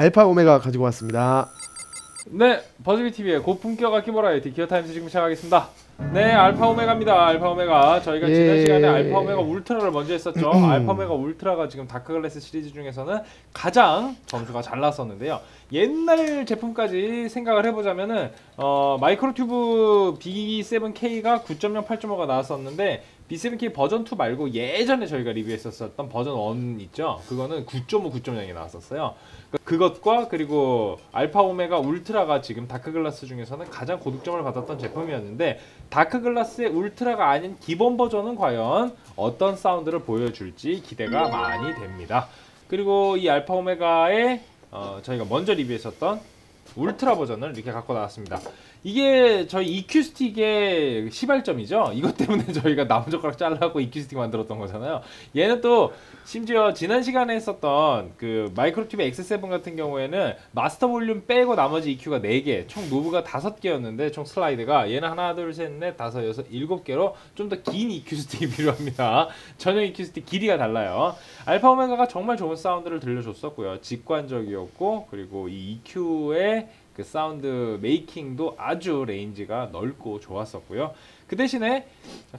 알파 오메가 가지고 왔습니다. 네, 버즈비 TV의 고품격 악기 버라이어티 기어 타임스 지금 시작하겠습니다. 네, 알파 오메가입니다. 알파 오메가 저희가 예. 지난 시간에 알파 오메가 울트라를 먼저 했었죠. 알파 오메가 울트라가 지금 다크 글래스 시리즈 중에서는 가장 점수가 잘 나왔었는데요. 옛날 제품까지 생각을 해보자면은 어, 마이크로튜브 B7K가 9.0, 8.5가 나왔었는데 B7K 버전 2 말고 예전에 저희가 리뷰했었던 버전 1 있죠. 그거는 9.5, 9.0이 나왔었어요. 그- 그것과 그리고 알파 오메가 울트라가 지금 다크 글라스 중에서는 가장 고득점을 받았던 제품이었는데 다크 글라스의 울트라가 아닌 기본 버전은 과연 어떤 사운드를 보여줄지 기대가 많이 됩니다. 그리고 이 알파 오메가의 어, 저희가 먼저 리뷰했었던 울트라 버전을 이렇게 갖고 나왔습니다. 이게 저희 EQ 스틱의 시발점이죠. 이것 때문에 저희가 나무젓가락 잘라고 EQ 스틱 만들었던 거잖아요. 얘는 또 심지어 지난 시간에 했었던 그 마이크로 튜브 X7 같은 경우에는 마스터 볼륨 빼고 나머지 EQ가 4개, 총 knob가 5개였는데 총 슬라이드가 얘는 하나, 둘, 셋, 넷, 다섯, 여섯, 일곱 개로 좀 더 긴 EQ 스틱이 필요합니다. 전용 EQ 스틱 길이가 달라요. 알파 오메가가 정말 좋은 사운드를 들려줬었고요. 직관적이었고 그리고 이 EQ의 그 sound making도 아주 range가 넓고 좋았었고요. 그 대신에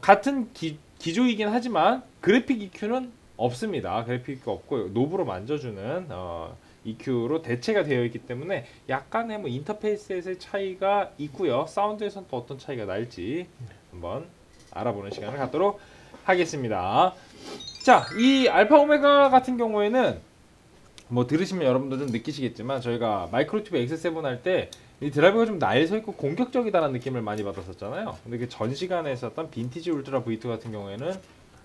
같은 기, 기조이긴 하지만 그래픽 EQ는 없습니다. 그래픽이 없고 노브로 만져주는 어, EQ로 대체가 되어 있기 때문에 약간의 뭐 인터페이스에서의 차이가 있고요. 사운드에서는 또 어떤 차이가 날지 한번 알아보는 시간을 갖도록 하겠습니다. 자, 이 알파 오메가 같은 경우에는 뭐 들으시면 여러분들 좀 느끼시겠지만 저희가 마이크로튜브 X7 할 때 이 드라이브가 좀 날서 있고 공격적이다라는 느낌을 많이 받았었잖아요. 근데 그 전 시간에 했었던 빈티지 울트라 V2 같은 경우에는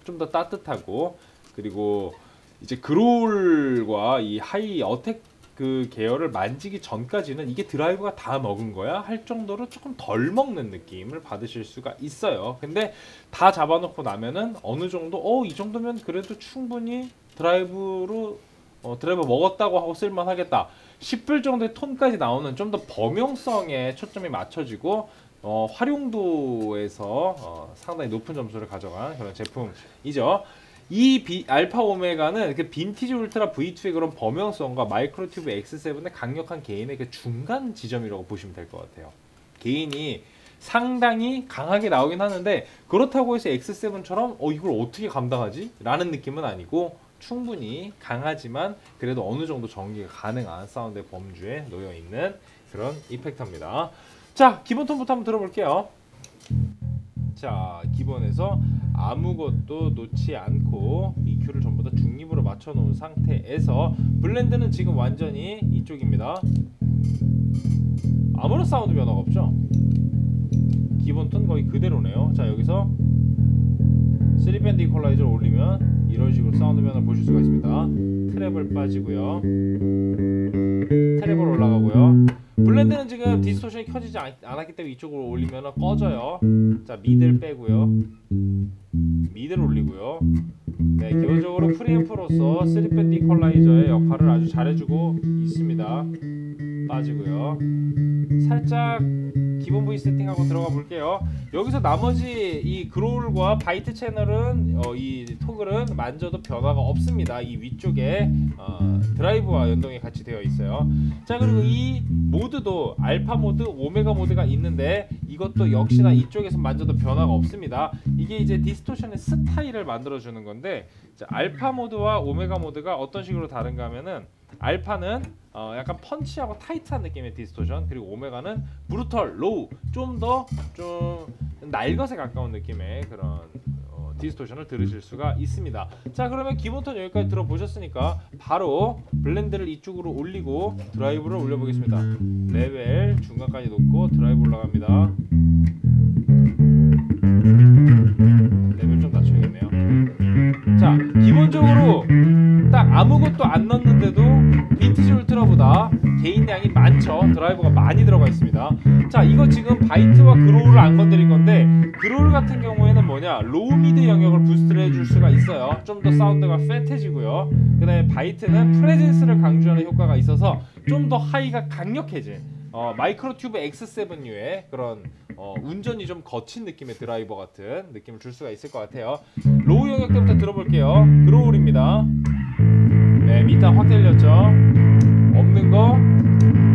좀 더 따뜻하고 그리고 이제 growl과 이 high attack 그 계열을 만지기 전까지는 이게 드라이브가 다 먹은 거야 할 정도로 조금 덜 먹는 느낌을 받으실 수가 있어요. 근데 다 잡아놓고 나면은 어느 정도 어 이 정도면 그래도 충분히 드라이브로 어, 드라이버 먹었다고 하고 쓸만하겠다 싶을 정도의 톤까지 나오는 좀 더 범용성에 초점이 맞춰지고 어, 활용도에서 어, 상당히 높은 점수를 가져간 그런 제품이죠. 이 비, 알파 오메가는 그 빈티지 울트라 V2의 그런 범용성과 마이크로 튜브 X7의 강력한 개인의 그 중간 지점이라고 보시면 될 것 같아요. 개인이 상당히 강하게 나오긴 하는데 그렇다고 해서 X7처럼 어 이걸 어떻게 감당하지? 라는 느낌은 아니고 충분히 강하지만 그래도 어느 정도 전기가 가능한 사운드의 범주에 놓여 있는 그런 effector입니다. 자, 기본 톤부터 한번 들어볼게요. 자, 기본에서 아무것도 놓지 않고 EQ를 전부 다 중립으로 맞춰 놓은 상태에서 blend는 지금 완전히 이쪽입니다. 아무런 사운드 변화가 없죠? 기본 톤 거의 그대로네요. 자, 여기서 3밴드 이퀄라이저를 올리면 이런 식으로 사운드 변화를 보실 수가 있습니다. treble 빠지고요. treble 올라가고요. blend는 지금 distortion이 켜지지 않, 않았기 때문에 이쪽으로 올리면 꺼져요. 자, middle 빼고요. middle 올리고요. 네, 기본적으로 프리앰프로서 3밴드 이퀄라이저의 역할을 아주 잘해주고 있습니다. 빠지고요. 살짝 기본 V 세팅하고 들어가 볼게요. 여기서 나머지 이 growl과 bite 채널은 어, 이 toggle은 만져도 변화가 없습니다. 이 위쪽에 어, 드라이브와 연동이 같이 되어 있어요. 자 그리고 이 모드도 알파 모드, 오메가 모드가 있는데 이것도 역시나 이쪽에서 만져도 변화가 없습니다. 이게 이제 distortion의 스타일을 만들어 주는 건데 자, 알파 모드와 오메가 모드가 어떤 식으로 다른가 하면은 알파는 어, 약간 punchy하고 타이트한 느낌의 distortion 그리고 오메가는 brutal, raw. 좀 더 좀 날것에 가까운 느낌의 그런 어, distortion을 들으실 수가 있습니다. 자 그러면 기본 톤 여기까지 들어보셨으니까 바로 blend를 이쪽으로 올리고 드라이브를 올려보겠습니다. 레벨 중간까지 놓고 드라이브 올라갑니다. 레벨 좀 낮춰야겠네요. 자 기본적으로 딱 아무것도 안 넣는데도 빈티지 울트라보다 gain량이 많죠 드라이브가 많이 들어가 있습니다 자 이거 지금 bite와 growl을 안 건드린 건데 growl 같은 경우에는 뭐냐 low mid 영역을 boost를 해줄 수가 있어요 좀 더 사운드가 fat해지고요 그 다음에 bite는 presence를 강조하는 효과가 있어서 좀 더 high가 강력해진 어, 마이크로 튜브 X7류의 그런 어, 운전이 좀 거친 느낌의 드라이브 같은 느낌을 줄 수가 있을 것 같아요. low 영역대부터 들어볼게요. growl입니다. 네, 미터 확 들렸죠. 없는 거,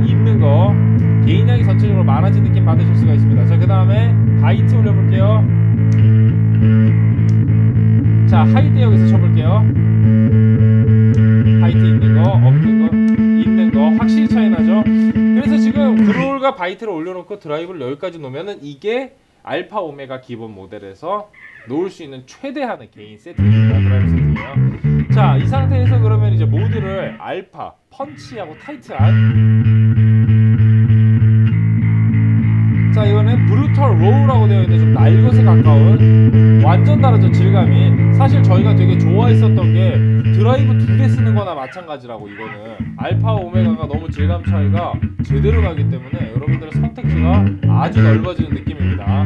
있는 거, gain량이 전체적으로 많아진 느낌 받으실 수가 있습니다. 자, 그 다음에 bite 올려볼게요. 자, bite 여기서 쳐볼게요. bite 있는 거, 없는 거, 있는 거 확실히 차이 나죠. 그래서 지금 growl과 bite를 올려놓고 드라이브를 여기까지 놓으면은 이게 알파 오메가 기본 모델에서 놓을 수 있는 최대한의 gain 세팅입니다. 드라이브 세팅이요. 자, 이 상태에서 그러면 이제 모드를 알파, punchy하고 타이트한. 자 이거는 brutal raw라고 되어 있는데 좀 날것에 가까운 완전 다르죠 질감이. 사실 저희가 되게 좋아했었던 게 드라이브 두대 쓰는 거나 마찬가지라고 이거는. 알파 오메가가 너무 질감 차이가 제대로 나기 때문에 여러분들의 선택지가 아주 넓어지는 느낌입니다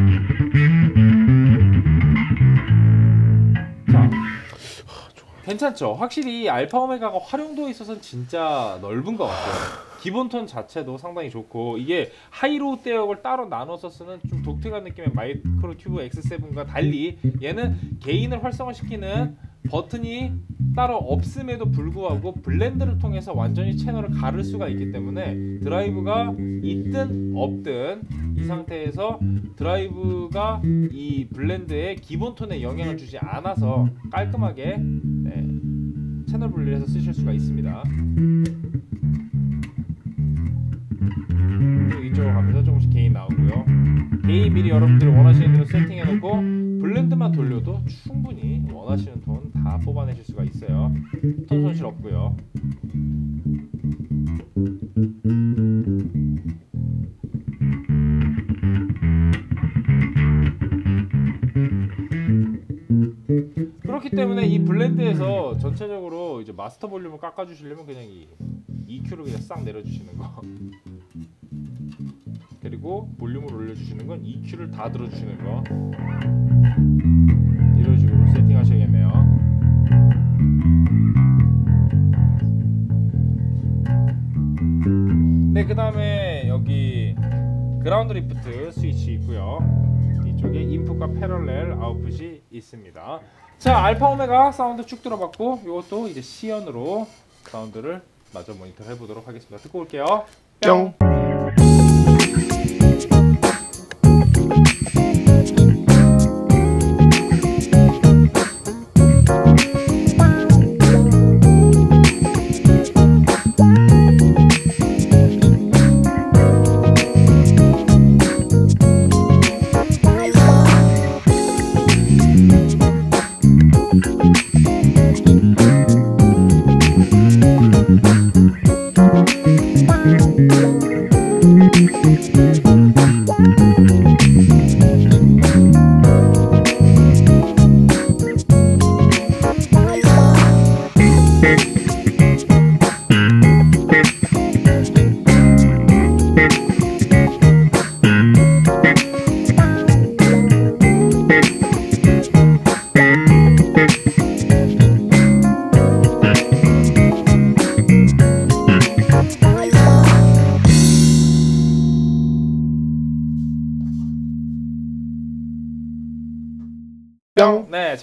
괜찮죠. 확실히 알파 오메가가 활용도에 있어서는 진짜 넓은 것 같아요. 기본 톤 자체도 상당히 좋고 이게 high low 대역을 따로 나눠서 쓰는 좀 독특한 느낌의 마이크로 튜브 X7과 달리 얘는 gain을 활성화시키는 버튼이 따로 없음에도 불구하고 blend를 통해서 완전히 채널을 가를 수가 있기 때문에 드라이브가 있든 없든 이 상태에서 드라이브가 이 blend의 기본 톤에 영향을 주지 않아서 깔끔하게 네, 채널 분리를 해서 쓰실 수가 있습니다. 이쪽으로 가면서 조금씩 gain 나오고요. gain 미리 여러분들이 원하시는 대로 세팅해놓고 블렌드만 돌려도 충분히 원하시는 톤 다 뽑아내실 수가 있어요. 톤 손실 없고요. 그렇기 때문에 이 블렌드에서 전체적으로 이제 마스터 볼륨을 깎아주시려면 그냥 이 EQ를 그냥 싹 내려주시는 거. 그리고 볼륨을 올려주시는 건 EQ를 다 들어주시는 거. 이런 식으로 세팅하셔야겠네요. 네, 그 다음에 여기 ground lift 스위치 있고요. 이쪽에 인풋과 parallel 아웃풋이 있습니다. 자, 알파 오메가 사운드 쭉 들어봤고 이것도 이제 시연으로 사운드를 마저 모니터 해보도록 하겠습니다. 듣고 올게요. 뿅. 뿅. 네,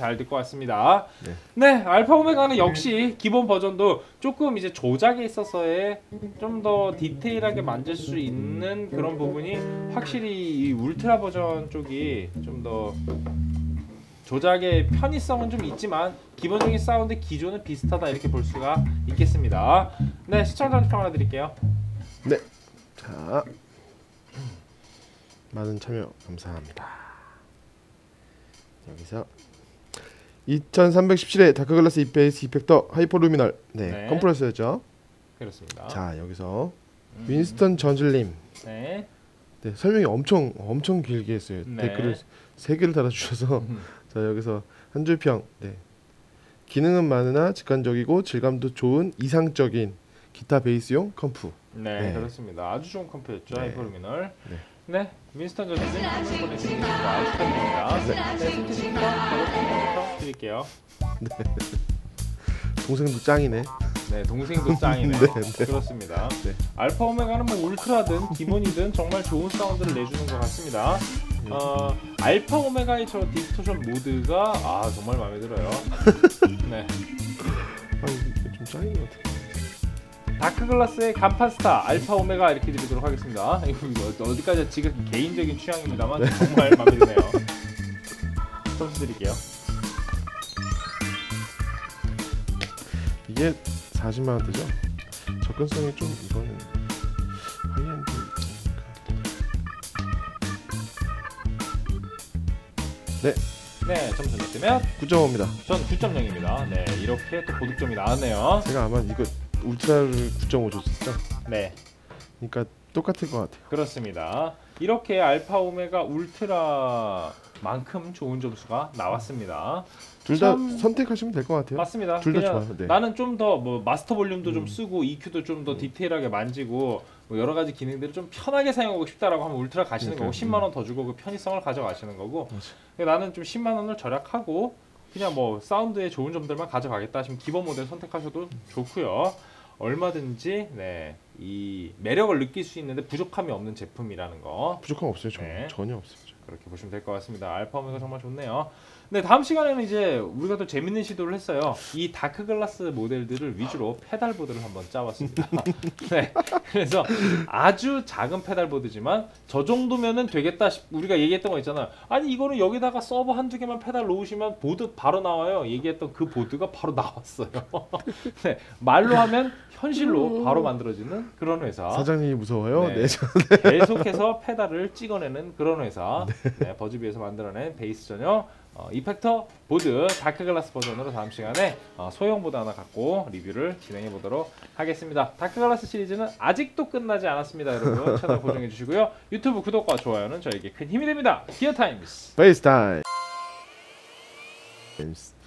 잘 듣고 왔습니다. 네. 네, 알파 오메가는 역시 기본 버전도 조금 이제 조작에 있어서의 좀 더 디테일하게 만질 수 있는 그런 부분이 확실히 이 울트라 버전 쪽이 좀 더 조작의 편의성은 좀 있지만 기본적인 사운드 기조는 비슷하다 이렇게 볼 수가 있겠습니다. 네, 시청자 평 하나 드릴게요. 네. 자. 많은 참여 감사합니다. 여기서 2317회 다크글라스 베이스 이펙터 하이퍼루미널 네, 네. 컴프레서였죠. 그렇습니다. 자 여기서 음. 윈스턴 전즐님 네. 네, 설명이 엄청 엄청 길게 했어요. 네. 댓글을 세 개를 달아주셔서 음. 자 여기서 한 줄 평. 네. 기능은 많으나 직관적이고 질감도 좋은 이상적인 기타 베이스용 comp. 네, 네. 그렇습니다. 아주 좋은 comp였죠, 네. 하이퍼루미널. 네. 네, 윈스턴 저스님 선물 보내드리겠습니다. 축하드립니다. 네, 승태씨부터 작업 평 드릴게요. 동생도 짱이네. 네, 동생도 짱이네요. 네, 네. 그렇습니다. 네. 알파 오메가는 뭐 울트라든 기본이든 정말 좋은 사운드를 내주는 것 같습니다. 어, 알파 오메가의 저 distortion 모드가 아 정말 마음에 들어요. 네. 아좀 짱인 것 같아. 다크 글라스의 간판 스타 알파 오메가 이렇게 드리도록 하겠습니다. 이거 어디까지 지금 개인적인 취향입니다만 정말 마음에 드네요. 점수 드릴게요. 이게 40만 원대죠. 접근성이 좀 이거는 하이엔드. 네, 점수 내시면 9.5입니다. 전 9.0입니다. 네, 이렇게 또 고득점이 나왔네요. 제가 아마 이거 울트라를 9.5 줬었죠. 네, 그러니까 똑같을 것 같아요. 그렇습니다. 이렇게 알파 오메가 울트라만큼 좋은 점수가 나왔습니다. 둘다 참- 선택하시면 될 것 같아요. 맞습니다. 둘 다 좋아요. 네. 나는 좀 더 뭐 마스터 볼륨도 좀 음. 쓰고 EQ도 좀 더 디테일하게 만지고 뭐 여러 가지 기능들을 좀 편하게 사용하고 싶다라고 하면 울트라 가시는 거고 그러니까요. 10만 원 더 주고 그 편의성을 가져가시는 거고 나는 좀 10만 원을 절약하고 그냥 뭐 사운드에 좋은 점들만 가져가겠다 하시면 기본 모델 선택하셔도 좋고요. 얼마든지 네, 이 매력을 느낄 수 있는데 부족함이 없는 제품이라는 거 부족함 없어요. 저 네. 전혀 없어요. 그렇게 보시면 될 것 같습니다. 알파 오메가 정말 좋네요. 네, 다음 시간에는 이제 우리가 또 재밌는 시도를 했어요. 이 다크 글라스 모델들을 위주로 pedalboard를 한번 짜봤습니다. 네, 그래서 아주 작은 pedalboard지만 저 정도면은 되겠다. 싶- 우리가 얘기했던 거 있잖아요. 아니 이거는 여기다가 서버 한두 개만 페달 놓으시면 보드 바로 나와요. 얘기했던 그 보드가 바로 나왔어요. 네, 말로 하면 현실로 바로 만들어지는 그런 회사. 사장님이 무서워요. 네. 네. 저- 계속해서 페달을 찍어내는 그런 회사 네, 버즈비에서 만들어낸 베이스 전용 어, 이펙터 보드 다크 글라스 버전으로 다음 시간에 어, 소형 보드 하나 갖고 리뷰를 진행해 보도록 하겠습니다. 다크 글라스 시리즈는 아직도 끝나지 않았습니다, 여러분. 채널 고정해 주시고요. 유튜브 구독과 좋아요는 저에게 큰 힘이 됩니다. 기어 타임스. 베이스 타임.